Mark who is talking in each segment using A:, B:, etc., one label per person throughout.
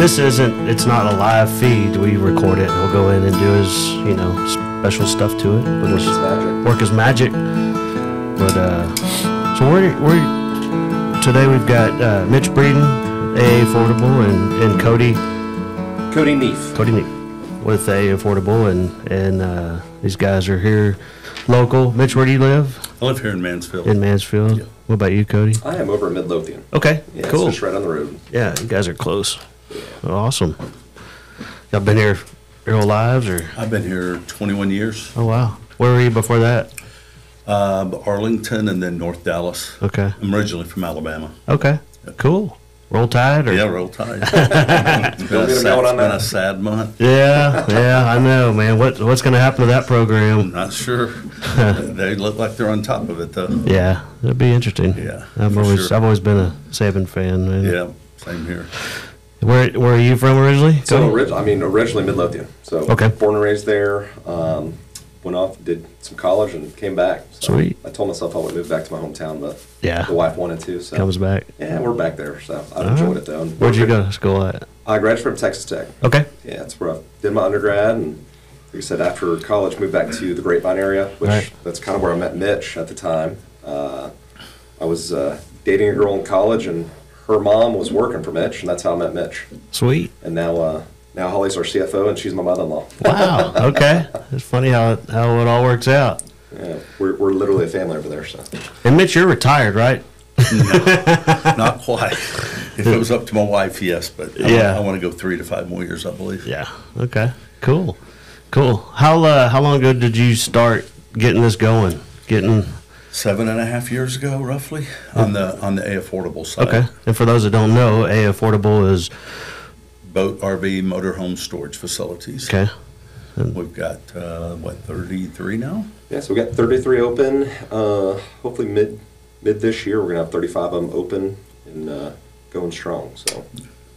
A: this isn't, it's not a live feed. We record it and he'll go in and do his, you know, special stuff to it. But
B: Which is magic.
A: work his magic. But, uh, so we're, we're, today we've got, uh, Mitch Breeden, A Affordable, and, and Cody,
B: Cody Neef.
A: Cody Neat with A Affordable, and, and, uh, these guys are here local. Mitch, where do you live?
C: I live here in Mansfield.
A: In Mansfield?
C: Yeah.
A: What about you, Cody?
B: I am over in Midlothian.
A: Okay,
B: Yeah,
A: cool.
B: it's just right on the road.
A: Yeah, you guys are close. Awesome. Y'all been here your whole lives, or?
C: I've been here 21 years.
A: Oh wow. Where were you before that?
C: Uh, Arlington and then North Dallas.
A: Okay.
C: I'm originally from Alabama.
A: Okay. Cool. Roll Tide, or?
C: Yeah, roll tide. it's been,
B: Don't
C: a
B: get 'em
C: sad,
B: going on
C: it's been
B: that.
C: a sad month.
A: Yeah, yeah, I know, man. What what's gonna happen to that program?
C: I'm Not sure. they look like they're on top of it, though.
A: Yeah, it'll be interesting.
C: Yeah,
A: I've
C: for
A: always
C: sure.
A: I've always been a Saban fan. Man.
C: Yeah, same here.
A: Where where are you from originally?
B: So, orig- I mean, originally Midlothian. So,
A: Okay.
B: born and raised there. Um, went off, did some college, and came back. So
A: Sweet.
B: I told myself I would move back to my hometown, but
A: Yeah.
B: the wife wanted to. So
A: Comes back.
B: Yeah, we're back there. So I enjoyed it though. And
A: Where'd you go to school at?
B: I graduated from Texas Tech.
A: Okay.
B: Yeah, that's where I did my undergrad, and like I said, after college, moved back to the Grapevine area, which
A: Right.
B: that's kind of where I met Mitch at the time. Uh, I was uh, dating a girl in college, and her mom was working for Mitch, and that's how I met Mitch.
A: Sweet.
B: And now, uh, now Holly's our CFO, and she's my mother-in-law.
A: Wow. Okay. It's funny how it, how it all works out.
B: Yeah, we're, we're literally a family over there. So
A: And Mitch, you're retired, right?
C: Not quite. If it was up to my wife, yes, but I,
A: Yeah.
C: I want to go three to five more years, I believe.
A: Yeah. Okay. Cool. Cool. How uh, how long ago did you start getting this going? Getting
C: Seven and a half years ago, roughly, on the on the A affordable side.
A: okay. And for those that don't know, A Affordable is
C: Boat, RV, motorhome storage facilities.
A: okay.
C: We've got uh, what 33 now.
B: yeah, so we got 33 open. Uh, hopefully mid mid this year, we're gonna have 35 of them open and uh, going strong. So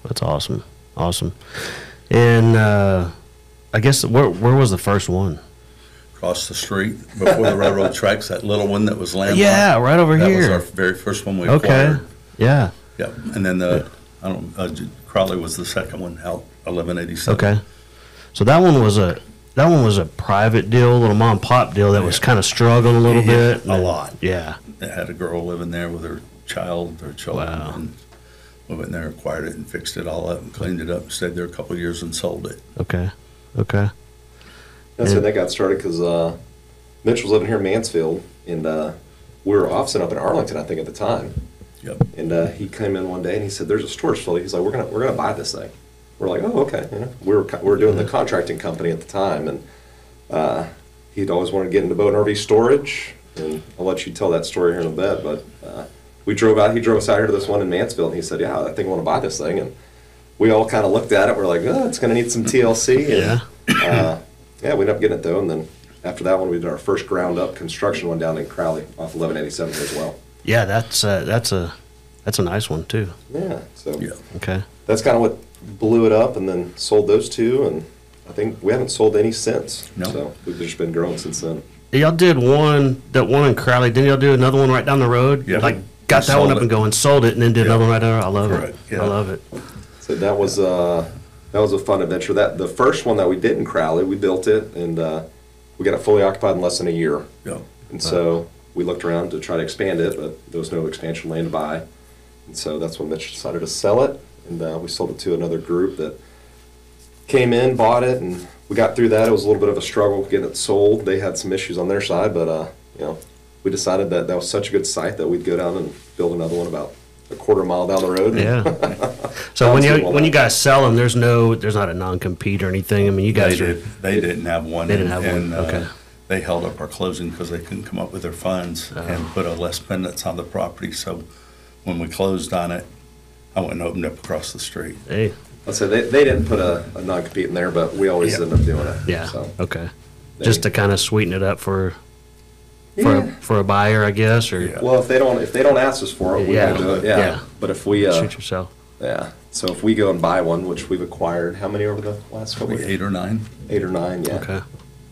A: That's awesome. Awesome. And uh, I guess where where was the first one?
C: Across the street before the railroad tracks. That little one that was landlocked.
A: Yeah, right over here.
C: that was our very first one we
A: Okay.
C: acquired.
A: Yeah.
C: Yep. And then the I don't uh, Crowley was the second one out, eleven eighty seven.
A: Okay. So that one was a that one was a private deal, a little mom and pop deal that was kind of struggling a little
C: Yeah,
A: bit.
C: a lot.
A: Yeah.
C: They had a girl living there with her child, her children.
A: Wow.
C: And we went in there, acquired it, and fixed it all up, and cleaned it up, stayed there a couple of years, and sold it.
A: Okay. Okay.
B: That's
A: Yeah.
B: when that got started because uh, Mitch was living here in Mansfield, and uh, we were offset up in Arlington, I think, at the time.
C: Yep.
B: And uh, he came in one day and he said, "There's a storage facility." He's like, "We're gonna we're gonna buy this thing." We're like, "Oh, okay." You know, we were we were doing the contracting company at the time, and uh, he'd always wanted to get into boat and RV storage. And I'll let you tell that story here in a bit, but uh, we drove out. He drove us out here to this one in Mansfield, and he said, "Yeah, I think I want to buy this thing." And we all kind of looked at it. We're like, "Oh, it's gonna need some TLC." And,
A: Yeah.
B: Yeah, we ended up getting it though, and then after that one, we did our first ground up construction one down in Crowley off 1187 as well.
A: Yeah, that's uh, that's a that's a nice one too.
B: Yeah, so
C: Yeah.
A: Okay.
B: that's kind of what blew it up, and then sold those two, and I think we haven't sold any since.
C: No.
B: So we've just been growing since then.
A: Y'all did one that one in Crowley. Didn't y'all do another one right down the road?
C: Yeah.
A: Like got
C: We
A: that one up
C: it.
A: and going, sold it, and then did
C: Yeah.
A: another one right there. I love
C: Correct,
A: it. I love it.
B: So that was uh, that was a fun adventure. That the first one that we did in Crowley, we built it, and uh, we got it fully occupied in less than a year.
C: Yep.
B: And so we looked around to try to expand it, but there was no expansion land to buy. And so that's when Mitch decided to sell it, and uh, we sold it to another group that came in, bought it, and we got through that. It was a little bit of a struggle getting it sold. They had some issues on their side, but uh, you know, we decided that that was such a good site that we'd go down and build another one about a quarter mile down the road.
A: Yeah. So when you when you guys sell them, there's no there's not a non compete or anything. I mean, you
C: They
A: guys are
C: did. They didn't have one.
A: They didn't
C: and-
A: have one,
C: and, uh,
A: okay.
C: They held up our closing because they couldn't come up with their funds
A: Oh.
C: and put a lis pendens on the property. So when we closed on it, I went and opened up across the street.
A: hey
B: Let's say they, they didn't put a, a non-compete in there, but we always
C: Yeah.
B: end up doing it.
A: yeah
B: So,
A: okay.
B: they-
A: Just to kind of sweeten it up for for
B: Yeah.
A: a, for a buyer, I guess, or
C: Yeah.
B: Well, if they don't, if they don't ask us for it, we
A: Yeah.
B: don't do it, yeah.
A: Yeah.
B: But if we, uh,
A: shoot yourself.
B: yeah, so if we go and buy one, which we've acquired, how many over the last couple
C: Probably
B: of
C: eight or nine
B: Eight or nine, yeah.
A: Okay.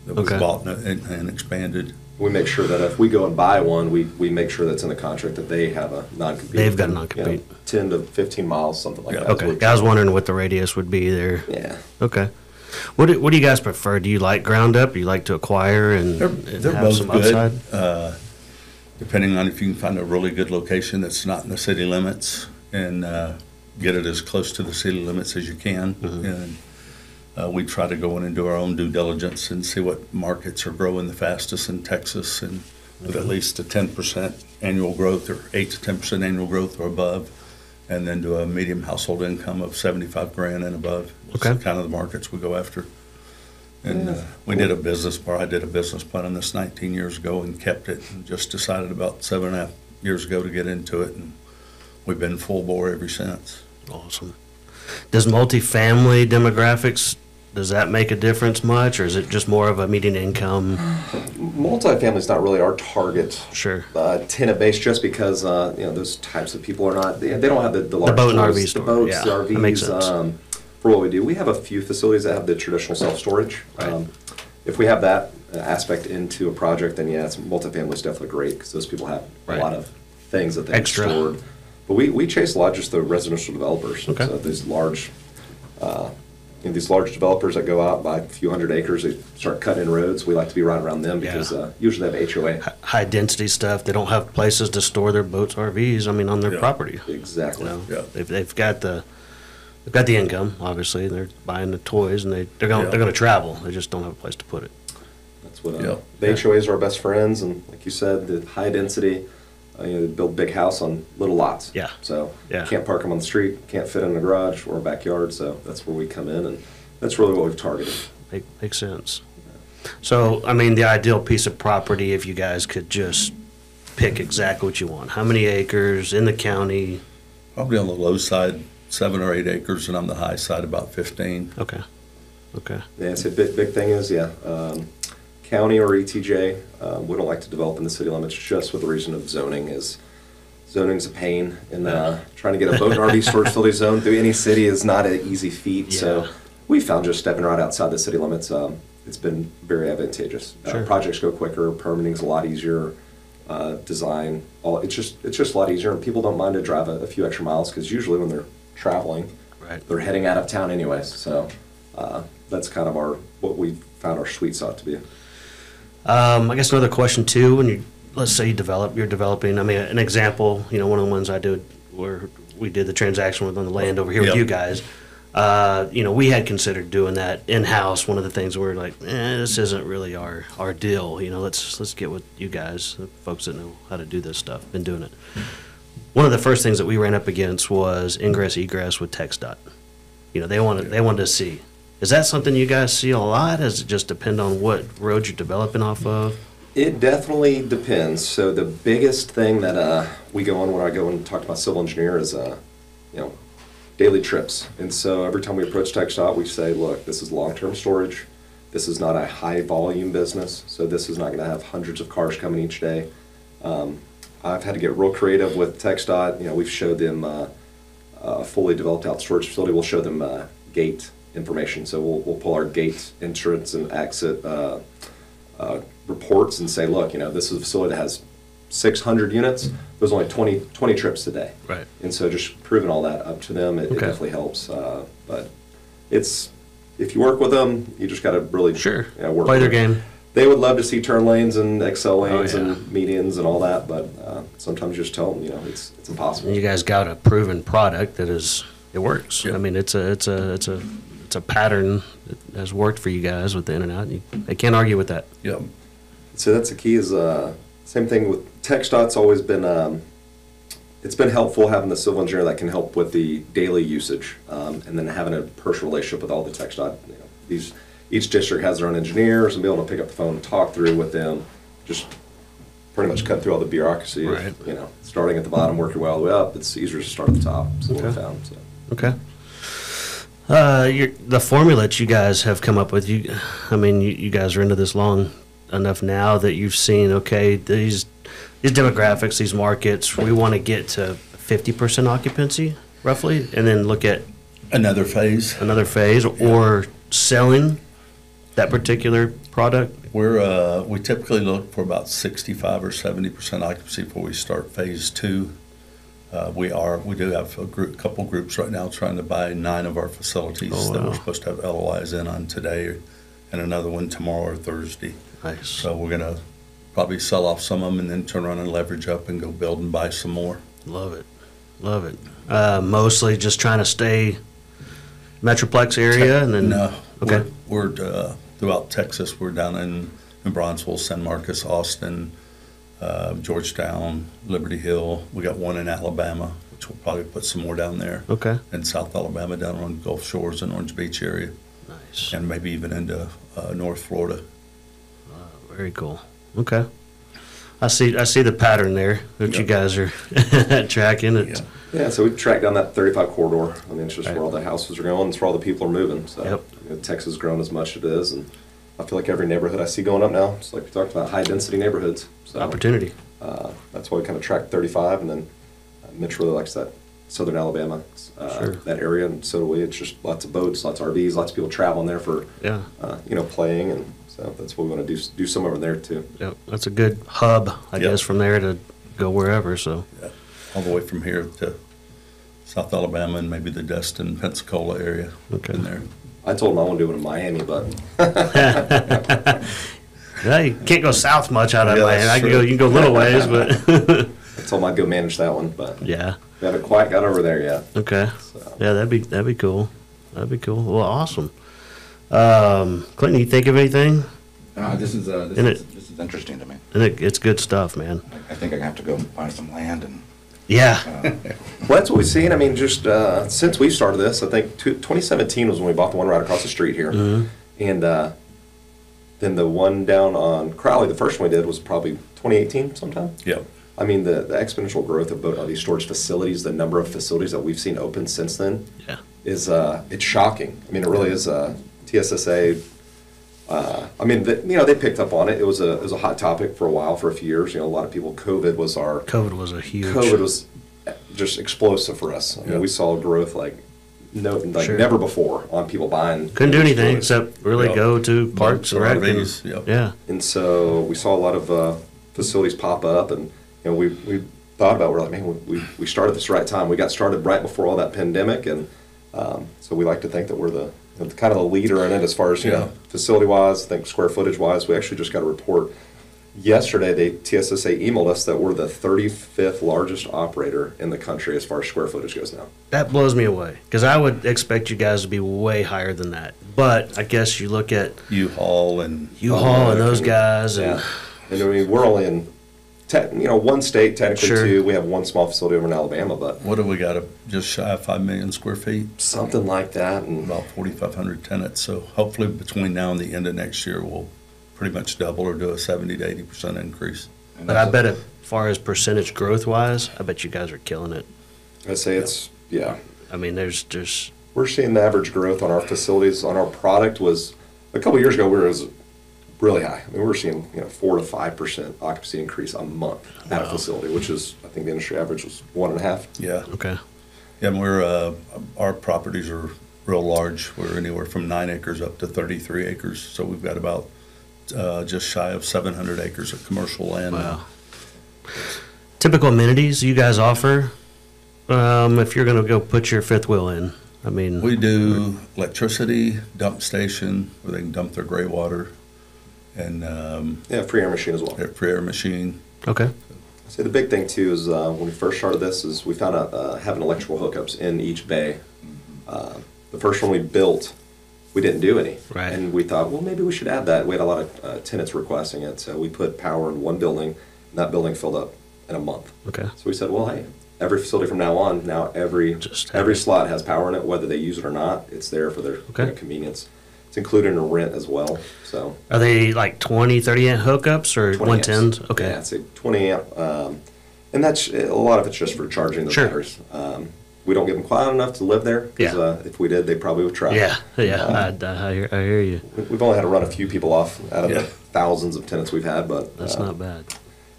C: that was
A: Okay.
C: bought and, and expanded.
B: We make sure that if we go and buy one, we, we make sure that's in the contract that they have a non-compete.
A: They've got a
B: you know,
A: non-compete.
B: Ten to fifteen miles, something like
C: Yeah.
B: that. is
A: Okay,
B: what-
A: I was wondering what the radius would be there.
B: Yeah.
A: Okay. What do, what do you guys prefer? Do you like ground up? Do you like to acquire and,
C: They're,
A: and
C: they're
A: have
C: both
A: some
C: good,
A: upside?
C: uh, depending on if you can find a really good location that's not in the city limits and, uh, get it as close to the city limits as you can.
A: Mm-hmm.
C: And, uh, we try to go in and do our own due diligence and see what markets are growing the fastest in Texas and with at least a ten percent annual growth or eight to ten percent annual growth or above. And then do a medium household income of seventy-five grand and above. It's
A: Okay.
C: Kind of the markets we go after. And
B: Yeah.
C: uh, we did a business, or I did a business plan on this 19 years ago and kept it, and just decided about seven and a half years ago to get into it, and we've been full bore ever since.
A: Awesome. Does multifamily demographics, does that make a difference much, or is it just more of a median income?
B: Multifamily is not really our target
A: Sure.
B: uh, tenant base just because, uh, you know, those types of people are not, they, they don't have the, the large.
A: boat and
B: stores,
A: RV
B: The boats,
A: yeah,
B: the
A: that makes sense.
B: um, for what we do. We have a few facilities that have the traditional self-storage.
A: Right.
B: Um, If we have that aspect into a project, then yeah, it's, multifamily is definitely great because those people have a lot of things that they
A: Extra.
B: stored. But we, we chase a lot just the residential developers.
A: Okay.
B: So these large, uh, you know, these large developers that go out, buy a few hundred acres, they start cutting in roads. We like to be right around them
A: Yeah.
B: because uh, usually they have HOA.
A: High density stuff, they don't have places to store their boats, RVs, I mean, on their
C: Yeah.
A: property.
B: Exactly.
A: You know,
C: Yeah.
A: they've, they've got the, they've got the income, obviously, they're buying the toys and they, they're gonna,
C: Yeah.
A: they're gonna travel, they just don't have a place to put it.
B: That's what, uh,
C: Yeah.
B: the HOAs are our best friends, and like you said, the high density, you know, they build big house on little lots.
A: Yeah.
B: So,
A: Yeah.
B: can't park them on the street, can't fit in a garage or a backyard, so that's where we come in, and that's really what we've targeted.
A: Make, makes sense. So, I mean, the ideal piece of property, if you guys could just pick exactly what you want, how many acres in the county?
C: Probably on the low side, seven or eight acres, and on the high side, about 15.
A: Okay, okay,
B: Yeah, it's a big, big thing is, yeah, um, county or ETJ, uh, we don't like to develop in the city limits just for the reason of zoning is, zoning's a pain, and, uh, trying to get a boat and RV storage facility zone through any city is not an easy feat, so we found just stepping right outside the city limits, um, it's been very advantageous. Uh, Projects go quicker, permitting's a lot easier, uh, design, all, it's just, it's just a lot easier, and people don't mind to drive a, a few extra miles, because usually when they're traveling,
A: right.
B: they're heading out of town anyways, so uh, that's kind of our, what we found our sweet spot to be.
A: Um, I guess another question too, when you, let's say you develop, you're developing, I mean, an example, you know, one of the ones I did where we did the transaction with on the land over here with
C: Yep.
A: you guys. Uh, you know, we had considered doing that in-house. One of the things we were like, eh, this isn't really our, our deal. You know, let's, let's get with you guys, the folks that know how to do this stuff, been doing it. One of the first things that we ran up against was ingress egress with TxDOT. You know, they wanted, they wanted to see. Is that something you guys see a lot? Does it just depend on what road you're developing off of?
B: It definitely depends. So the biggest thing that uh, we go on when I go and talk to my civil engineer is, uh, you know, daily trips. And so every time we approach TxDOT, we say, look, this is long-term storage. This is not a high-volume business, so this is not going to have hundreds of cars coming each day. Um, I've had to get real creative with TxDOT. You know, we've showed them uh, a fully developed out storage facility. We'll show them uh, gate information. So we'll, we'll pull our gate entrance and exit uh, uh, reports and say, look, you know, this is a facility that has 600 units. There's only 20, 20 trips a day.
A: Right.
B: And so just proving all that up to them, it, it definitely helps. Uh, but it's, if you work with them, you just got to really
A: Sure.
B: yeah, work
A: Play their game.
B: They would love to see turn lanes and accel lanes
A: Oh, yeah.
B: and medians and all that, but uh, sometimes you just tell them, you know, it's it's impossible.
A: You guys got a proven product that is, it works.
C: Yeah.
A: I mean, it's a, it's a, it's a, it's a pattern that has worked for you guys with the in and out. You, I can't argue with that.
C: Yep.
B: So that's the key. Is uh, same thing with TxDOT's always been. Um, it's been helpful having the civil engineer that can help with the daily usage, um, and then having a personal relationship with all the TechStot. You know, these each district has their own engineers, and be able to pick up the phone and talk through with them. Just pretty much cut through all the bureaucracy. of, You know, starting at the bottom, working your way all the way up. It's easier to start at the top. So what we
A: Okay.
B: found. So.
A: Okay. Uh, your, the formula that you guys have come up with, you, I mean, you, you guys are into this long enough now that you've seen, okay, these, these demographics, these markets, we want to get to 50% occupancy roughly, and then look at
C: Another phase.
A: another phase or selling that particular product?
C: We're, uh, we typically look for about sixty-five or seventy percent occupancy before we start phase two. Uh, we are, we do have a group, couple groups right now trying to buy nine of our facilities
A: Oh,
C: that we're supposed to have LOIs in on today and another one tomorrow or Thursday.
A: Nice.
C: So we're gonna probably sell off some of them and then turn around and leverage up and go build and buy some more.
A: Love it. Love it. Uh, mostly just trying to stay Metroplex area and then.
C: No,
A: Okay.
C: we're, we're, uh, throughout Texas, we're down in, in Bronzeville, San Marcos, Austin, uh, Georgetown, Liberty Hill. We got one in Alabama, which we'll probably put some more down there.
A: Okay.
C: In South Alabama, down on Gulf Shores and Orange Beach area,
A: Nice.
C: and maybe even into, uh, North Florida.
A: Very cool. Okay. I see. I see the pattern there that you guys are tracking. It.
B: Yeah, so we tracked down that 35 corridor. I mean, it's just
A: Right.
B: where all the houses are going. It's where all the people are moving. So
A: Yep.
B: you know, Texas has grown as much as it is, and I feel like every neighborhood I see going up now. It's like we talked about high density neighborhoods. So
A: Opportunity.
B: uh, that's why we kind of tracked 35, and then uh, Mitch really likes that southern Alabama uh,
A: Sure.
B: that area, and so do we. It's just lots of boats, lots of RVs, lots of people traveling there for
A: Yeah.
B: uh, you know playing, and so that's what we want to do do some over there too.
A: Yep. That's a good hub, I
C: Yep.
A: guess, from there to go wherever. So.
C: Yeah, all the way from here to South Alabama and maybe the Destin, Pensacola area
A: Okay.
C: in there.
B: I told him I want to do it in Miami, but
A: Yeah, you can't go south much out of
C: Yeah,
A: Miami.
C: that's
A: I can
C: true.
A: go. You can go little ways, but
B: I told him I'd go manage that one. But
A: yeah.
B: we haven't quite got over there yet.
A: Okay.
B: So.
A: Yeah, that'd be that'd be cool. That'd be cool. Well, awesome. Um, Clinton, you think of anything?
D: Uh, this is, uh, this is,
A: it-
D: this is interesting to me.
A: And it, it's good stuff, man.
D: I- I think I have to go buy some land and,
A: Yeah.
B: Well, that's what we've seen. I mean, just uh, since we started this, I think two, 2017 was when we bought the one right across the street here.
A: Mhm.
B: And uh, then the one down on Crowley, the first one we did was probably 2018 sometime.
C: Yeah.
B: I mean, the, the exponential growth of both of these storage facilities, the number of facilities that we've seen open since then
A: Yeah.
B: is, uh, it's shocking. I mean, it really is, uh, TSSA, uh, I mean, the, you know, they picked up on it. It was a, it was a hot topic for a while, for a few years. You know, a lot of people, COVID was our,
A: COVID was a huge.
B: COVID was just explosive for us. I mean,
C: Yeah.
B: we saw growth like no, like
A: Sure.
B: never before on people buying.
A: Couldn't do anything
B: stores.
A: except really
C: Yeah.
A: go to parks and
C: or
A: rec. and-
C: yep.
A: Yeah.
B: And so we saw a lot of uh, facilities pop up, and you know, we we thought about we're like, man, we, we- we started this right time. We got started right before all that pandemic, and um, so we like to think that we're the you know, kind of the leader in it as far as you
C: Yeah.
B: know, facility wise. I think square footage wise, we actually just got a report yesterday. The TSSA emailed us that we're the 35th largest operator in the country as far as square footage goes now.
A: That blows me away because I would expect you guys to be way higher than that. But I guess you look at
C: U-Haul and.
A: U-Haul and those guys, and
B: and I mean we're only in, te- you know, one state technically
A: Sure.
B: two. We have one small facility over in Alabama, but
C: What do we got, a- just shy of 5 million square feet?
B: something like that, and
C: about 4,500 tenants. So hopefully between now and the end of next year, we'll pretty much double or do a 70 to 80% increase.
D: and
A: but I
D: that's
A: bet as far as percentage growth wise, I bet you guys are killing it.
B: I say it's yeah.
A: I mean, there's just
B: We're seeing the average growth on our facilities on our product was a couple years ago. Where it was really high. I mean, we're seeing you know four to five percent occupancy increase a month at a facility, which is I think the industry average was one and a half.
C: Yeah.
A: okay.
C: Yeah, and we're, uh, our properties are real large. We're anywhere from nine acres up to 33 acres. So we've got about uh, just shy of 700 acres of commercial land.
A: Wow. Typical amenities you guys offer. Um, if you're going to go put your fifth wheel in, I mean,
C: We do electricity, dump station, where they can dump their gray water, and um,
B: Yeah, free air machine as well.
C: air- free air machine.
A: okay,
B: So the big thing too is uh, when we first started this is we found out uh, having electrical hookups in each bay. Uh, the first one we built, we didn't do any,
A: Right.
B: and we thought, well, maybe we should add that. We had a lot of uh, tenants requesting it, so we put power in one building, and that building filled up in a month.
A: okay,
B: So we said, well, hey, every facility from now on, now every
A: Just
B: every slot has power in it, whether they use it or not. It's there for their
A: Okay.
B: you know, convenience. It's included in the rent as well. So
A: are they like 20, 30 amp hookups or
B: 20 amps.
A: 110s? Okay,
B: Yeah, it's a 20 amp. Um, and that's a lot of it's just for charging the
A: Sure.
B: batteries. Um, we don't get them quiet enough to live there. 'cause,
A: Yeah.
B: Uh, if we did, they probably would try.
A: yeah, yeah,
B: Uh,
A: I, I, hear, I hear you.
B: we- We've only had to run a few people off out of
C: Yeah.
B: the thousands of tenants we've had, but
A: That's
B: uh,
A: not bad.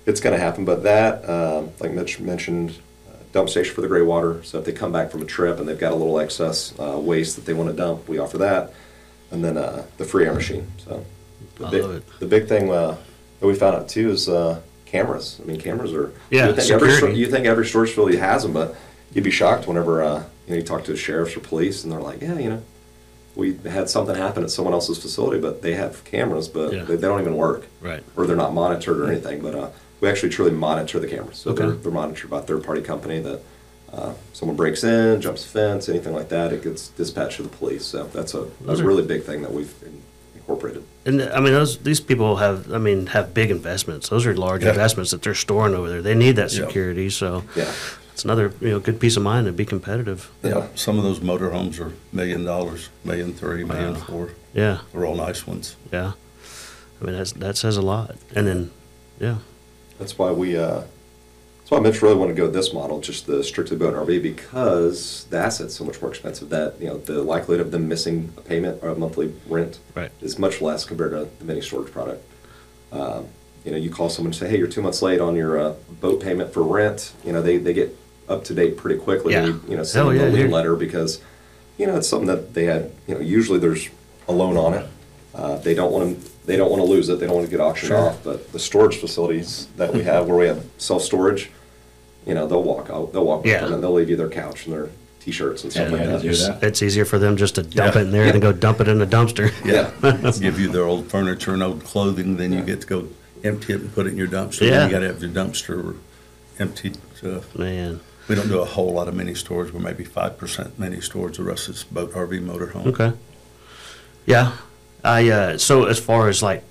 B: it's going to happen. But that, um, like Mitch mentioned, uh, dump station for the gray water. So if they come back from a trip and they've got a little excess uh, waste that they want to dump, we offer that. And then uh, the free air machine. So the
A: I
B: big,
A: love it.
B: the big thing uh, that we found out too is uh, cameras. I mean, cameras are
A: Yeah,
B: You think, every, you think every storage facility has them, but you'd be shocked whenever uh, you know you talk to the sheriffs or police, and they're like, yeah, you know, we had something happen at someone else's facility, but they have cameras, but
A: Yeah.
B: they, they don't even work,
A: Right.
B: or they're not monitored or anything. But uh, we actually truly monitor the cameras. So
A: Okay.
B: they're, they're monitored by a third party company that. Uh, someone breaks in, jumps a fence, anything like that, it gets dispatched to the police. So that's a,
A: Those
B: a really big thing that we've in- incorporated.
A: And I mean, those these people have, I mean, have big investments. Those are large
C: Yeah.
A: investments that they're storing over there. They need that
C: Yeah.
A: security, so
B: Yeah.
A: it's another you know good peace of mind to be competitive.
C: Yeah, some of those motorhomes are million dollars, million three, million
A: Wow.
C: four.
A: Yeah,
C: They're all nice ones.
A: yeah. I mean, that's that says a lot. And then, yeah,
B: That's why we, uh, that's why Mitch really wanted to go this model, just the strictly boat and RV, because the asset's so much more expensive. That you know, the likelihood of them missing a payment or a monthly rent
A: Right.
B: is much less compared to the mini storage product. Um, you know, you call someone and say, "Hey, you're two months late on your uh, boat payment for rent." You know, they, they get up to date pretty quickly.
A: Yeah.
B: You, you know, send
A: Hell
B: them a
A: yeah,
B: lien letter because you know it's something that they had. You know, usually there's a loan on it. Uh, they don't want to. They don't want to lose it. They don't want to get auctioned
A: Sure.
B: off. But the storage facilities that we have, where we have self storage, you know, they'll walk out. They'll walk with
A: Yeah.
B: them and they'll leave you their couch and their t-shirts and stuff
D: Yeah,
B: like that.
D: they that.
A: it's easier for them just to dump
C: Yeah.
A: it in there than go dump it in a dumpster.
B: Yeah.
C: Give you their old furniture and old clothing, then you get to go empty it and put it in your dumpster.
A: Yeah.
C: Then you gotta have your dumpster emptied. So
A: Man,
C: we don't do a whole lot of mini storage. We're maybe five percent mini storage. The rest is boat, RV, motorhome.
A: okay. Yeah, I uh, so as far as like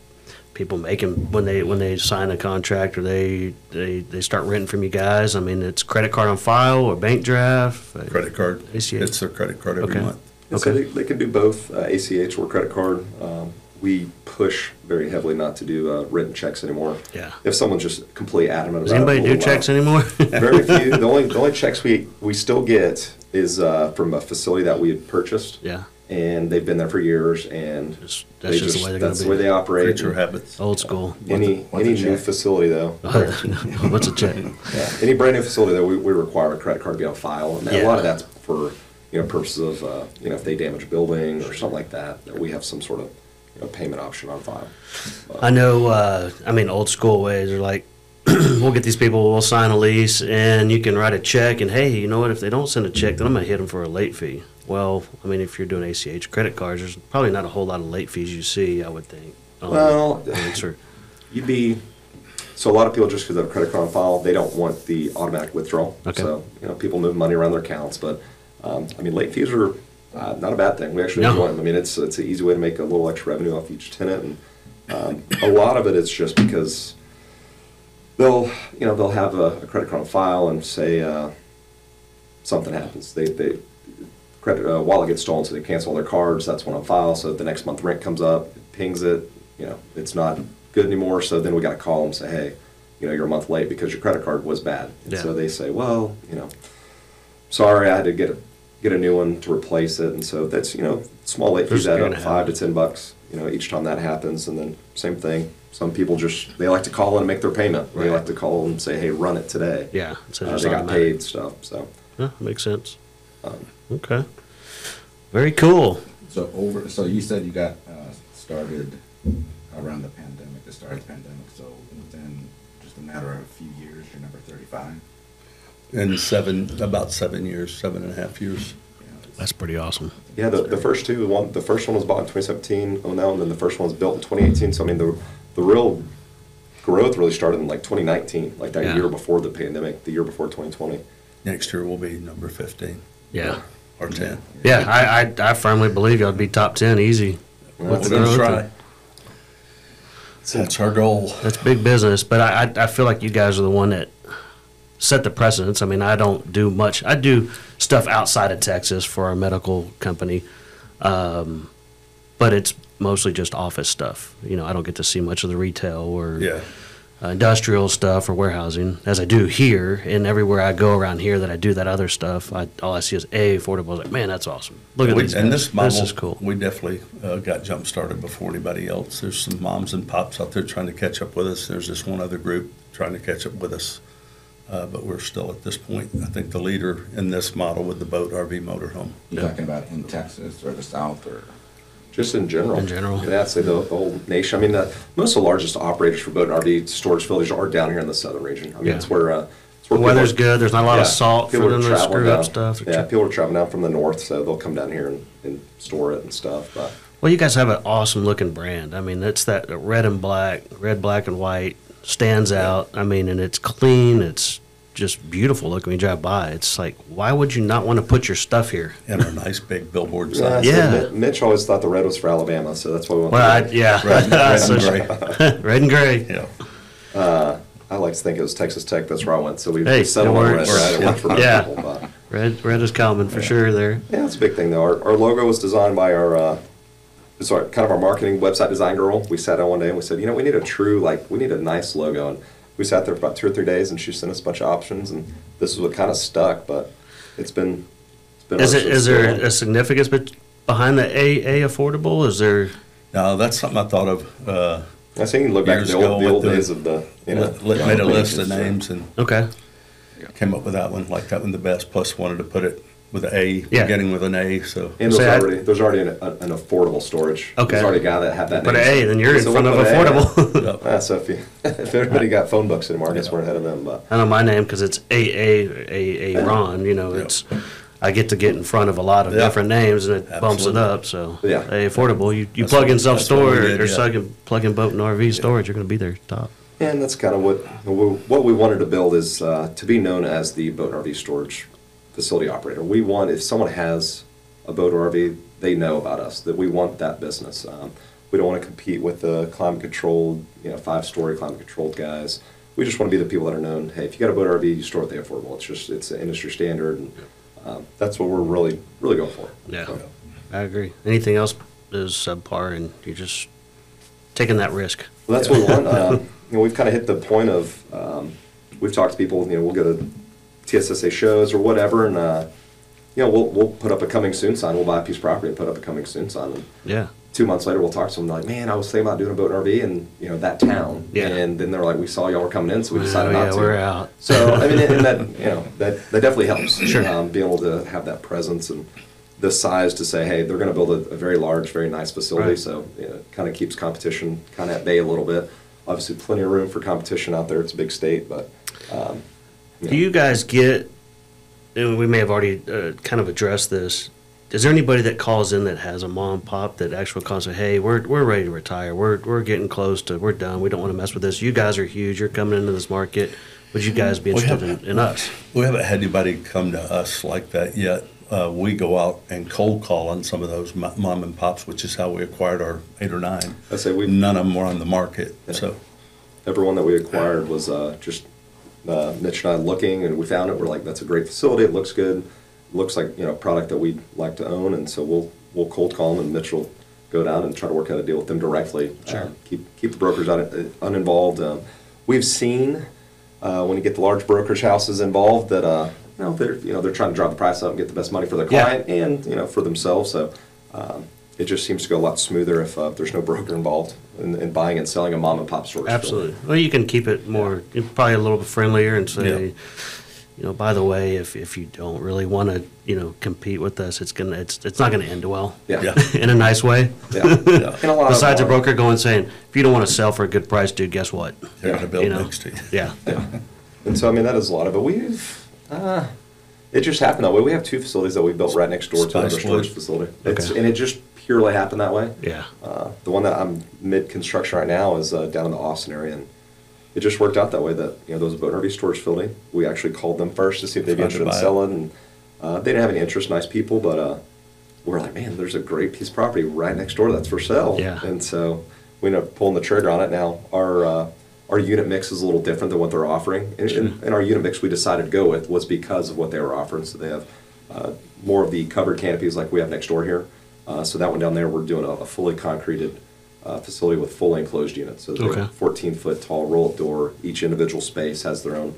A: people making when they when they sign a contract or they they they start renting from you guys. I mean, it's credit card on file or bank draft.
C: Credit card.
A: ACH.
C: It's their credit card every
A: Okay.
C: month.
B: And so
A: Okay.
B: they, they can do both uh, ACH or credit card. Um, we push very heavily not to do uh, written checks anymore.
A: Yeah.
B: If someone's just completely adamant
A: Does
B: about
A: anybody
B: it,
A: do checks
B: it.
A: anymore?
B: Very few. The only the only checks we we still get is uh, from a facility that we had purchased.
A: yeah,
B: And they've been there for years, and
A: Just-
B: they
A: that's just the way they're gonna
B: that's
A: be.
B: the way they operate.
C: Creature habits.
A: old school.
B: Any
D: What's a- what's a
B: any new
D: check?
B: facility though,
A: What's a check?
B: Yeah, any brand new facility that we, we require a credit card to be on file, and a lot of that's for, you know, purposes of, uh, you know, if they damage a building or something like that, that we have some sort of, you know, payment option on file.
A: I know. Uh, I mean, old school ways are like, we'll get these people, we'll sign a lease, and you can write a check, and hey, you know what? If they don't send a check, then I'm gonna hit them for a late fee. Well, I mean, if you're doing ACH credit cards, there's probably not a whole lot of late fees you see. I would think. on
B: Well,
A: or-
B: You'd be, so a lot of people, just because they have a credit card on file, they don't want the automatic withdrawal.
A: Okay.
B: So, you know, people move money around their accounts, but, um, I mean, late fees are uh, not a bad thing. We actually
A: No.
B: enjoy them. I mean, it's, it's an easy way to make a little extra revenue off each tenant, and um, a lot of it is just because they'll, you know, they'll have a, a credit card on file and say uh, something happens. They, they credit uh, wallet gets stolen, so they cancel all their cards. That's one on file. So the next month rent comes up, it pings it. You know, it's not good anymore. So then we got to call them and say, hey, you know, you're a month late because your credit card was bad. And
A: Yeah.
B: so they say, well, you know, sorry, I had to get a get a new one to replace it. And so that's you know, small late fees add up five to ten bucks. You know, each time that happens, and then same thing. Some people just they like to call in and make their payment. They like to call and say, hey, run it today.
A: yeah, so
B: Uh, they got paid stuff. So.
A: Yeah, makes sense.
B: Um,
A: Okay, very cool.
D: So over, so you said you got, uh, started around the pandemic, the start of the pandemic, so within just a matter of a few years, you're number thirty-five?
C: In seven, about seven years, seven and a half years.
D: You know,
A: That's pretty awesome.
B: Yeah, the, the first two, one, the first one was bought in 2017, oh no, and then the first one was built in 2018. So I mean, the the real growth really started in like 2019, like that
A: Yeah.
B: year before the pandemic, the year before 2020.
C: Next year will be number fifteen
A: Yeah,
C: or ten.
A: yeah. I I, I firmly believe y'all would be top ten easy.
B: Well,
A: with
C: We're
A: the
C: gonna
A: growth.
C: try. That's our goal.
A: That's big business, but I, I I feel like you guys are the one that set the precedence. I mean, I don't do much. I do stuff outside of Texas for our medical company, um, but it's mostly just office stuff. You know, I don't get to see much of the retail or
C: Yeah.
A: Uh, industrial stuff or warehousing as I do here. And everywhere I go around here that I do that other stuff, I, all I see is a affordable. I was like, man, that's awesome. Look at
C: We-
A: these
C: And
A: guys.
C: this model,
A: This is cool.
C: we definitely uh, got jump started before anybody else. There's some moms and pops out there trying to catch up with us. There's this one other group trying to catch up with us. Uh, But we're still at this point, I think the leader in this model with the boat RV motorhome.
D: You
A: Yeah.
D: talking about in Texas or the South or?
B: Just in general.
A: In general.
B: Yeah, I'd say the, the whole nation. I mean, the, most of the largest operators for boat and RV storage facilities are down here in the southern region. I mean,
A: Yeah.
B: it's where, uh, it's where
A: The weather's
B: people-
A: good. There's not a lot of salt for
B: are
A: them to screw up stuff.
B: Yeah, people are traveling down from the north, so they'll come down here and, and store it and stuff. But
A: Well, you guys have an awesome looking brand. I mean, it's that red and black, red, black, and white stands out. I mean, and it's clean. It's just beautiful look when you drive by. It's like, why would you not want to put your stuff here?
C: And our nice big billboard
B: yeah,
C: sign.
B: so
A: Yeah.
B: Mitch always thought the red was for Alabama, so that's why we went.
A: Well, I,
B: the red.
A: yeah,
C: Red, red and gray.
A: red and gray.
C: Yeah.
B: I like to think it was Texas Tech. That's where I went. So we
A: Hey,
B: settled
A: it
B: on red. Right? It worked for
A: Yeah.
B: people, but-
A: Red, red is common for sure. There.
B: Yeah, it's a big thing though. Our, our logo was designed by our, uh, sorry, kind of our marketing website design girl. We sat down one day and we said, you know, we need a true, like, we need a nice logo. And we sat there for about two or three days and she sent us a bunch of options and this is what kind of stuck, but it's been, it's been.
A: Is it is there a significance bet- behind the AA affordable? Is there?
C: Now, that's something I thought of, uh,
B: I think you can look back at the old,
C: ago
B: the
C: with
B: old
C: the-
B: days of the, you know.
C: li- li- made a list of names and
A: Okay.
C: came up with that one, like that one the best, plus wanted to put it with an A,
A: Yeah.
C: beginning with an A, so.
B: And there's
A: Say I-
B: already, there's already an, an affordable storage.
A: Okay.
B: There's already a guy that had that
A: Put
B: name.
A: an A, then you're in
B: So
A: front
B: we'll
A: of
B: put an A.
A: affordable.
C: Yep.
B: Ah, so if you, if everybody got phone books anymore, I guess we're ahead of them, but.
A: I know my name because it's A A A A Ron. You know,
C: Yeah.
A: it's I get to get in front of a lot of
C: Yeah.
A: different names and it bumps it
C: Absolutely.
A: up. So
B: Yeah.
A: hey, affordable. You you
C: That's
A: plug
C: what-
A: in self
C: that's what we
A: storage
C: did,
A: or
C: yeah.
A: plug in, plug in boat and RV storage, you're going to be there top.
B: And that's kind of what what we wanted to build is uh, to be known as the boat and RV storage facility operator. We want if someone has a boat or RV, they know about us. That we want that business. Um, we don't want to compete with the climate controlled, you know, five story climate controlled guys. We just want to be the people that are known. Hey, if you got a boat or RV, you store it the affordable. It's just it's an industry standard, and um, that's what we're really really going for.
A: Yeah,
B: So,
A: I agree. Anything else is subpar, and you're just taking that risk.
B: Well, that's what we want. Uh, you know, we've kind of hit the point of um, we've talked to people. You know, we'll go to TSSA shows or whatever, and uh, you know, we'll we'll put up a coming soon sign. We'll buy a piece of property and put up a coming soon sign. And
A: Yeah,
B: two months later, we'll talk to them like, "Man, I was thinking about doing a boat and RV in you know that town."
A: Yeah.
B: And then they're like, "We saw y'all were coming in, so we decided
A: Oh,
B: not
A: yeah,
B: to."
A: we're out.
B: So I mean, and that you know that that definitely helps.
A: Sure.
B: Um, being able to have that presence and the size to say, hey, they're going to build a, a very large, very nice facility.
A: Right.
B: So you know, it kind of keeps competition kind of at bay a little bit. Obviously, plenty of room for competition out there. It's a big state, but um,
A: Do you guys get? And we may have already uh, kind of addressed this. Is there anybody that calls in that has a mom and pop that actually calls and say, "Hey, we're we're ready to retire. We're we're getting close to. We're done. We don't want to mess with this. You guys are huge. You're coming into this market. Would you guys be interested in, in us?"
C: We haven't had anybody come to us like that yet. Uh, we go out and cold call on some of those mom and pops, which is how we acquired our eight or nine.
B: I say we
C: None of them were on the market,
B: Yeah.
C: so.
B: everyone that we acquired was uh, just uh, Mitch and I looking, and we found it. We're like, that's a great facility. It looks good. Looks like you know a product that we'd like to own, and so we'll we'll cold call them, and Mitch will go down and try to work out a deal with them directly.
A: Sure.
B: Uh, keep keep the brokers out, uh, uninvolved. Um, we've seen uh, when you get the large brokerage houses involved that uh, you know they're you know they're trying to drive the price up and get the best money for their
A: Yeah.
B: client and you know for themselves. So. Um, it just seems to go a lot smoother if uh, there's no broker involved in, in buying and selling a mom and pop store.
A: Absolutely. Well, you can keep it more, probably a little bit friendlier and say,
C: Yeah.
A: you know, by the way, if, if you don't really want to, you know, compete with us, it's gonna, it's, it's not gonna end well.
B: Yeah.
C: Yeah.
A: In a nice way.
B: Yeah. And a lot of
A: Besides a broker going saying, if you don't want to sell for a good price, dude, guess what?
C: They're gonna build
A: You know?
C: next to you.
A: Yeah.
B: Yeah. And so, I mean, that is a lot of it. We've, uh, it just happened that way. We have two facilities that we built right next door to another storage facility. It's,
A: Okay.
B: And it just purely happened that way.
A: Yeah.
B: Uh, the one that I'm mid-construction right now is uh, down in the Austin area, and it just worked out that way. That you know, those boat and RV storage facility. We actually called them first to see if they'd be interested in selling, and uh, they didn't have any interest. Nice people, but uh, we're like, man, there's a great piece of property right next door that's for sale.
A: Yeah.
B: And so we ended up pulling the trigger on it. Now our uh, our unit mix is a little different than what they're offering, and, and, and our unit mix we decided to go with was because of what they were offering. So they have uh, more of the covered canopies like we have next door here. Uh, so that one down there, we're doing a, a fully concreted uh, facility with fully enclosed units. So
A: Okay.
B: 14 foot tall roll-up door. Each individual space has their own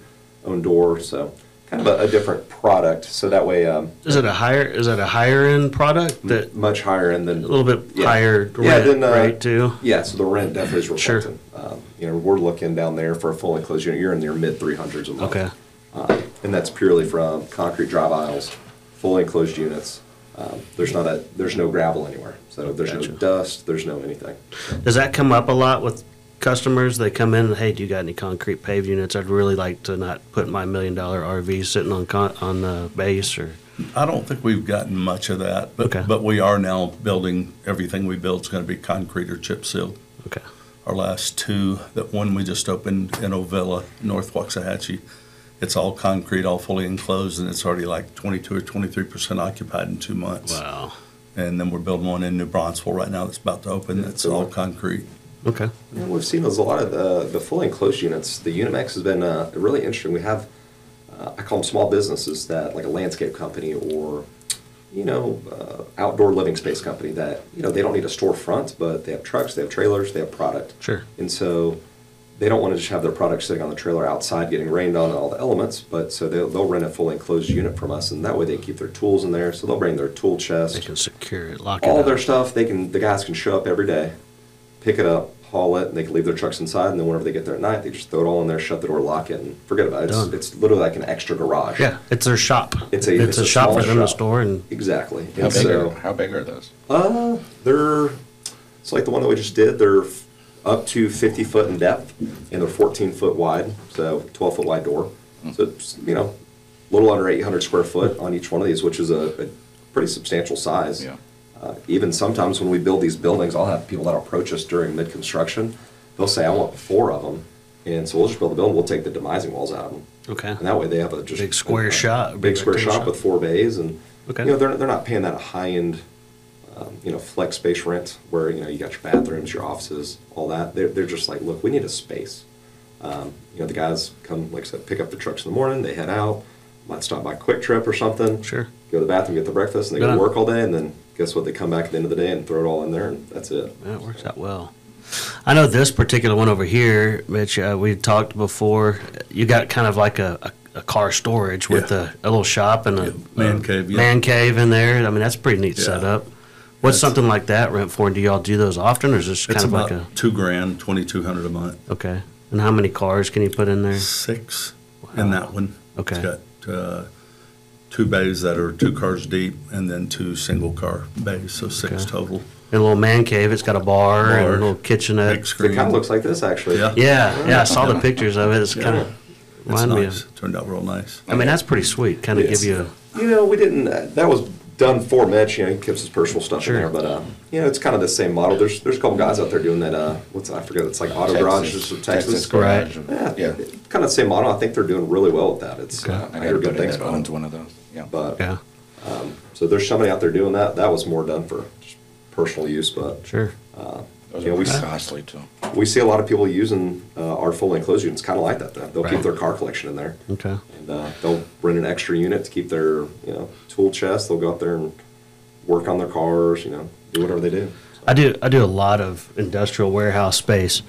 B: own door. So kind of a, a different product. So that way, um,
A: Is it a higher, is it a higher end product that,
B: much higher end than
A: a little bit
B: Yeah.
A: higher
B: Yeah,
A: rent,
B: then, uh,
A: right, too?
B: Yeah, so the rent definitely is
A: Sure.
B: Um, you know, we're looking down there for a full enclosed unit. You're in your mid 300s a month.
A: Okay.
B: Uh, and that's purely from concrete drive aisles, fully enclosed units, Um, there's not a, there's no gravel anywhere, so there's
A: Gotcha.
B: no dust, there's no anything.
A: Does that come up a lot with customers? They come in, hey, do you got any concrete paved units? I'd really like to not put my million dollar RV sitting on con- on the base or,
C: I don't think we've gotten much of that, but,
A: Okay.
C: but we are now building, everything we build is gonna be concrete or chip sealed.
A: okay,
C: Our last two, that one we just opened in Ovilla, North Waxahachie, it's all concrete, all fully enclosed, and it's already like twenty-two or twenty-three percent occupied in two months.
A: wow,
C: And then we're building one in New Braunfels right now that's about to open,
B: Yeah,
C: that's
B: so-
C: all concrete.
A: okay,
B: Yeah, we've seen there's a lot of the, the fully enclosed units. The unit mix has been uh, really interesting. We have, uh, I call them small businesses that, like a landscape company or, you know, uh, outdoor living space company that, you know, they don't need a storefront, but they have trucks, they have trailers, they have product.
A: sure,
B: And so they don't want to just have their product sitting on the trailer outside getting rained on and all the elements, but so they'll, they'll rent a fully enclosed unit from us and that way they keep their tools in there. So they'll bring their tool chest
A: they can secure it, lock it
B: all
A: up.
B: their stuff they can the guys can show up every day pick it up haul it and they can leave their trucks inside and then whenever they get there at night they just throw it all in there shut the door lock it and forget about it it's,
A: Done.
B: it's literally like an extra garage
A: Yeah, it's their shop.
B: It's a- it's a
A: shop for
B: small
A: them to
B: shop.
A: store and,
B: exactly
D: How
B: and
D: big,
B: so
D: are, how big are those?
B: uh they're it's like the one that we just did they're f- up to 50 foot in depth and they're 14 foot wide so 12 foot wide door so it's you know a little under 800 square foot on each one of these which is a, a pretty substantial size
D: Yeah.
B: Uh, even sometimes when we build these buildings, I'll have people that approach us during mid-construction. They'll say, "I want four of them," and so we'll just build the building. We'll take the demising walls out, of them.
A: okay,
B: and that way they have a just
A: Big square
B: a- a
A: shop,
B: big,
A: big
B: square
A: rectangle
B: shop with four bays, and
A: Okay.
B: you know they're they're not paying that high-end, um, you know, flex space rent where you know you got your bathrooms, your offices, all that. They're they're just like, look, we need a space. Um, you know, the guys come, like I said, pick up the trucks in the morning. They head out, might stop by QuikTrip or something
A: Sure.
B: go to the bathroom, get the breakfast, and they go to work all day, and then guess what? They come back at the end of the day and throw it all in there, and that's it.
A: that works out well. I know this particular one over here, Mitch, uh, we talked before, you got kind of like a, a, a car storage with
C: Yeah.
A: a, a little shop and a.
C: Yeah, man cave, yeah.
A: Man cave in there. I mean, that's a pretty neat
C: Yeah.
A: setup. What's something like that rent for? And do y'all do those often or is this kind
C: It's
A: of
C: about
A: like a,
C: two grand, twenty-two hundred a month.
A: okay. And how many cars can you put in there?
C: Six in that one.
A: Okay.
C: It's got uh, two bays that are two cars deep and then two single-car bays, so six
A: Okay.
C: total.
A: And a little man cave, it's got a bar, and a
C: Bar,
A: little kitchenette.
C: Big
B: It
C: screen.
B: kind of looks like this, actually.
C: Yeah.
A: Yeah, yeah, I saw the pictures of it. It's kind of,
C: It's
A: remind me
C: nice.
A: of,
C: Turned out real nice.
A: I mean, that's pretty sweet. Kind of
B: Yes.
A: give you a,
B: You know, we didn't. Uh, that was done for Mitch. You know, he keeps his personal stuff
A: Sure.
B: in there, but uh, you know, it's kind of the same model. There's there's a couple guys out there doing that. Uh, what's I forget? It's like auto garages of Texas.
D: garage.
B: Yeah,
D: Yeah.
B: kind of the same model. I think they're doing really well with that. It's
A: Okay.
B: uh,
D: I
B: I hear good
D: buddy
B: things about
D: owns
B: it.
D: one of those. Yeah.
B: But
A: yeah,
B: so there's somebody out there doing that. That was more done for just personal use, but
A: sure.
D: Those
B: Yeah,
D: are
B: we-
D: costly too.
B: we see a lot of people using uh, our fully enclosed units, kind of like that. Though. They'll
A: Right.
B: keep their car collection in there.
A: Okay.
B: And uh, they'll rent an extra unit to keep their, you know, tool chest. They'll go out there and work on their cars, you know, do whatever they do.
A: I do I do a lot of industrial warehouse space.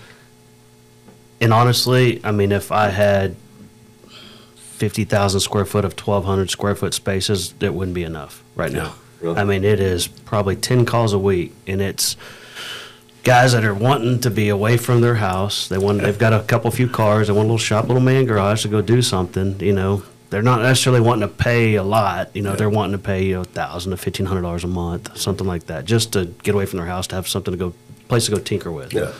A: And honestly, I mean if I had 50,000 square foot of 1200 square foot spaces, it wouldn't be enough right now.
B: Really?
A: I mean it is probably 10 calls a week and it's guys that are wanting to be away from their house. They want they've got a couple few cars, they want a little shop, little man garage to go do something, you know. They're not necessarily wanting to pay a lot, you know.
C: Yeah.
A: They're wanting to pay you know thousand to fifteen hundred dollars a month, something like that, just to get away from their house to have something to go place to go tinker with.
B: Yeah.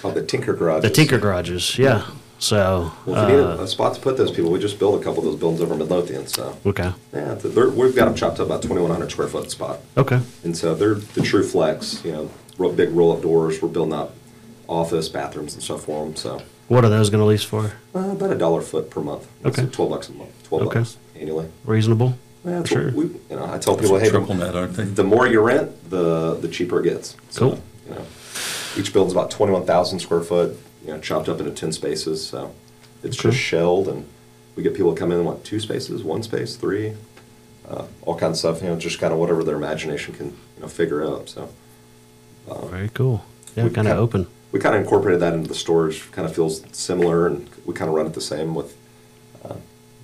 B: Called the Tinker Garage.
A: The tinker garages, yeah. So
B: Well, if you need
A: uh,
B: a, a spot to put those people, we just built a couple of those buildings over in Midlothian. So,
A: okay,
B: yeah, they're, we've got them chopped up about 2,100 square foot spot.
A: okay,
B: And so they're the true flex, you know, big roll up doors. We're building up office, bathrooms, and stuff for them. So,
A: what are those going to lease for?
B: uh, about a dollar foot per month. That's
A: Okay.
B: 12 bucks a month, 12
A: Okay.
B: bucks annually.
A: Reasonable?
B: Yeah, that's
A: sure.
B: we, you know, I tell people, hey,
C: Triple
B: the,
C: net, aren't they?
B: the more you rent, the the cheaper it gets. So,
A: Cool.
B: You know, each building's about 21,000 square foot, you know, chopped up into 10 spaces. So it's
A: Okay.
B: just shelled, and we get people to come in and want two spaces, one space, three, uh, all kinds of stuff. You know, just kind of whatever their imagination can, you know, figure out. So
A: Very cool. Yeah,
B: We
A: kind of open.
B: we kind of incorporated that into the storage. Kind of feels similar, and we kind of run it the same with, uh,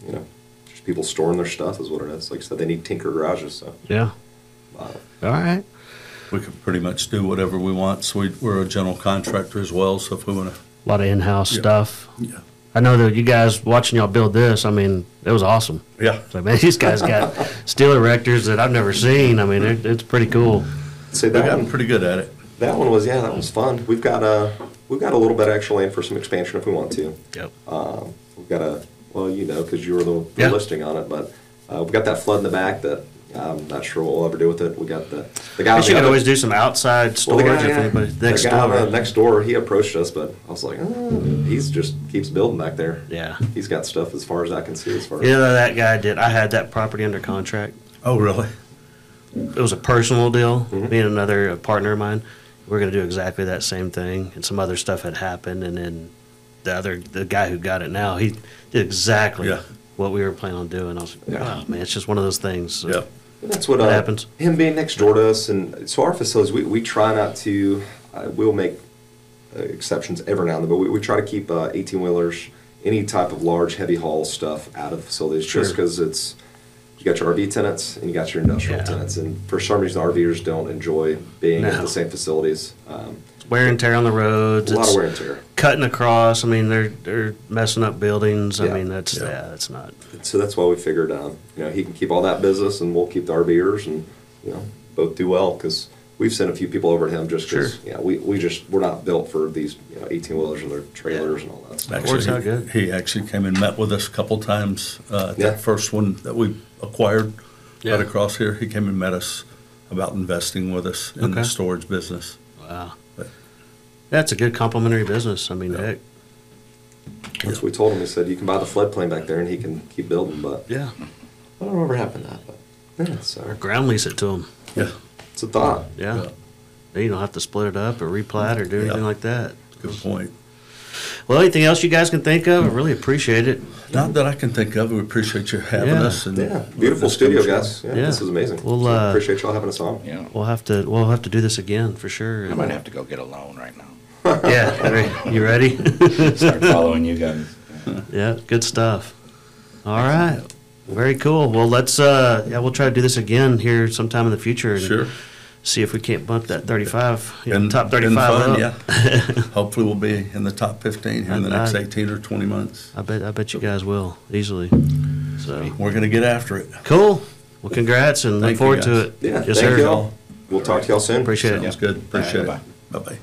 B: you know, just people storing their stuff is what it is. Like I said, they need tinker garages. So.
A: Yeah.
B: Uh,
A: All right.
C: We can pretty much do whatever we want, so we, we're a general contractor as well, so if we wanna,
A: A lot of in-house
C: Yeah.
A: stuff.
C: yeah.
A: I know that you guys watching y'all build this. I mean, it was awesome.
C: Yeah.
A: So man, these guys got steel erectors that I've never seen. I mean, it, it's pretty cool.
B: See,
C: they've
B: that
C: gotten pretty good at it.
B: That one was, yeah, that was fun. We've got, uh, we've got a little bit of extra land for some expansion if we want to.
A: Yep.
B: Um, we've got a, well, you know, because you were the, the
A: Yeah.
B: listing on it, but uh, we've got that flood in the back that I'm not sure what we'll ever do with it. We got the the guy.
A: I
B: on
A: guess you could always do some outside
B: well,
A: storage
B: the guy,
A: if
B: yeah,
A: anybody
B: the
A: next
B: guy on the
A: door.
B: next door, he approached us, but I was like, oh, he's just keeps building back there.
A: Yeah.
B: He's got stuff as far as I can see. As far as
A: Yeah, that guy did. I had that property under contract.
C: Oh, really?
A: It was a personal deal.
B: Mhm.
A: Me and another uh, partner of mine, we are going to do exactly that same thing. And some other stuff had happened, and then the other, the guy who got it now, he did exactly
C: Yeah.
A: what we were planning on doing. I was like,
B: Yeah.
A: oh man, it's just one of those things.
C: Yeah.
B: And That's what,
A: What
B: uh,
A: happens?
B: Him being next door to us, and so our facilities, we, we try not to. Uh, we'll make uh, exceptions every now and then, but we, we try to keep uh, eighteen wheelers, any type of large heavy haul stuff out of facilities, just because it's you got your RV tenants and you got your industrial
A: Yeah.
B: tenants, and for some reason RVers don't enjoy being at the same facilities. Um,
A: Wear and tear on the roads.
B: a lot
A: it's
B: of wear and tear.
A: Cutting across. I mean, they're they're messing up buildings. I mean, that's
C: Yeah.
A: yeah, that's not.
B: So that's why we figured, um, you know, he can keep all that business, and we'll keep the RVers, and you know, both do well because we've sent a few people over to him just because,
A: Sure.
B: yeah, we, we just we're not built for these you know eighteen wheelers and their trailers and all that stuff.
A: Works
C: Actually,
A: out good.
C: He actually came and met with us a couple times. Uh,
B: Yeah.
C: That first one that we acquired
A: Yeah.
C: right across here, he came and met us about investing with us in the storage business.
A: Wow.
C: But-
A: That's a good complementary business. I mean,
C: Yeah.
A: heck.
B: That's what we told him. We said you can buy the floodplain back there and he can keep building, but
A: Yeah.
B: I don't know whatever happened to that. But yeah, so
A: Or ground lease it to him.
C: Yeah,
B: it's a thought.
A: Yeah.
C: Yeah.
A: You don't have to split it up or replat or do anything
C: Yeah.
A: like that.
C: good point.
A: Well, anything else you guys can think of? I really appreciate it.
C: Not that I can think of. We appreciate you having
A: Yeah.
C: us. and
B: Yeah, beautiful studio, guys. Yeah,
A: Yeah.
B: this is amazing.
A: We'll uh,
B: appreciate y'all having us on.
D: Yeah.
A: We'll have to we'll have to do this again for sure.
D: I might have to go get a loan right now.
A: Yeah. You ready?
D: Start following you guys. Yeah.
A: yeah. Good stuff. All right. Very cool. Well, let's uh yeah we'll try to do this again here sometime in the future. And
C: Sure.
A: See if we can't bump that 35, you know,
C: And-
A: top
C: and
A: 35
C: fun, yeah. Hopefully we'll be in the top 15 here in the
A: I-
C: next
A: I-
C: 18 or 20 months.
A: I bet I bet you guys will easily. So
C: We're going to get after it.
A: cool. Well, congrats and look
C: Thank you,
A: forward to it.
B: Yeah,
A: yes,
B: thank
A: sir.
B: y'all. We'll talk to y'all soon.
A: Appreciate it.
C: Sounds good. Appreciate it.
D: bye-bye.
C: Bye-bye.